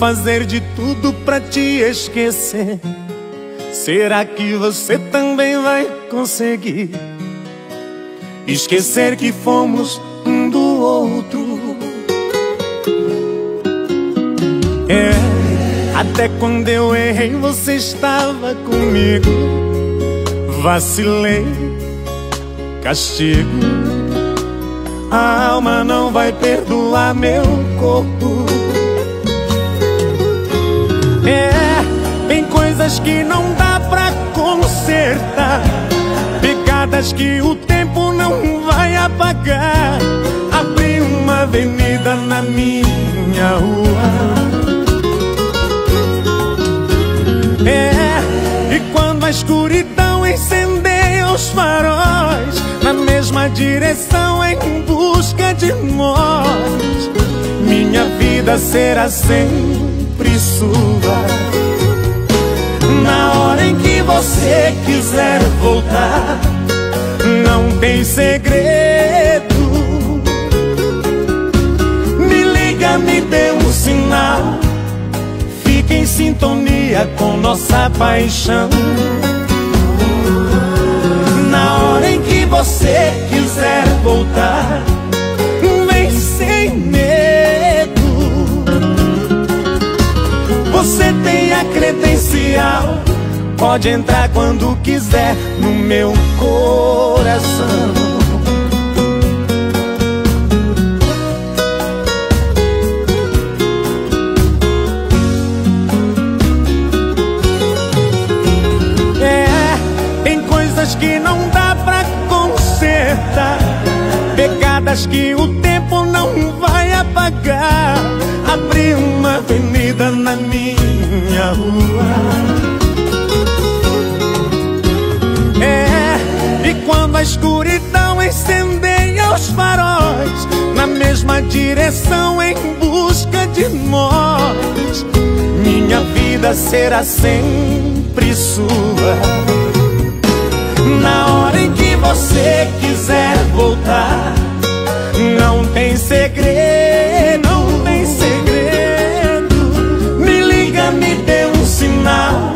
fazer de tudo pra te esquecer. Será que você também vai conseguir esquecer que fomos um do outro? É, até quando eu errei você estava comigo. Vacilei, castigo. A alma não vai perdoar meu corpo. Coisas que não dá pra consertar. Pegadas que o tempo não vai apagar. Abri uma avenida na minha rua. É, e quando a escuridão incendeia os faróis, na mesma direção em busca de nós, minha vida será sempre sua. Você quiser voltar, não tem segredo. Me liga, me dê um sinal. Fique em sintonia com nossa paixão. Na hora em que você quiser voltar, vem sem medo. Você tem a credencial, pode entrar quando quiser no meu coração. É, tem coisas que não dá pra consertar, pegadas que o tempo não vai apagar. Abri uma avenida na minha rua. Mesma direção em busca de nós, minha vida será sempre sua. Na hora em que você quiser voltar, não tem segredo, não tem segredo. Me liga, me dê um sinal.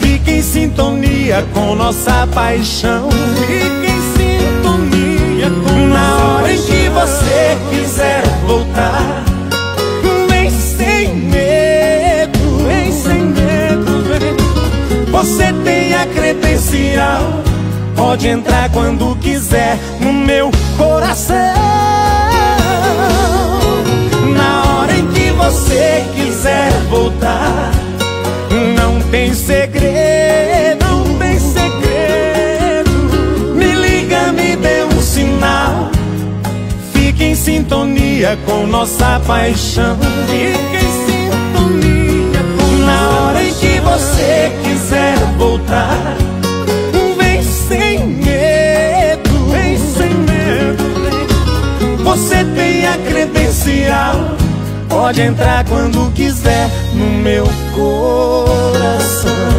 Fique em sintonia com nossa paixão. Fique credencial, pode entrar quando quiser no meu coração. Na hora em que você quiser voltar, não tem segredo, não tem segredo. Me liga, me dê um sinal. Fique em sintonia com nossa paixão. Fique em sintonia com Na hora em que você quiser voltar, pode entrar quando quiser no meu coração.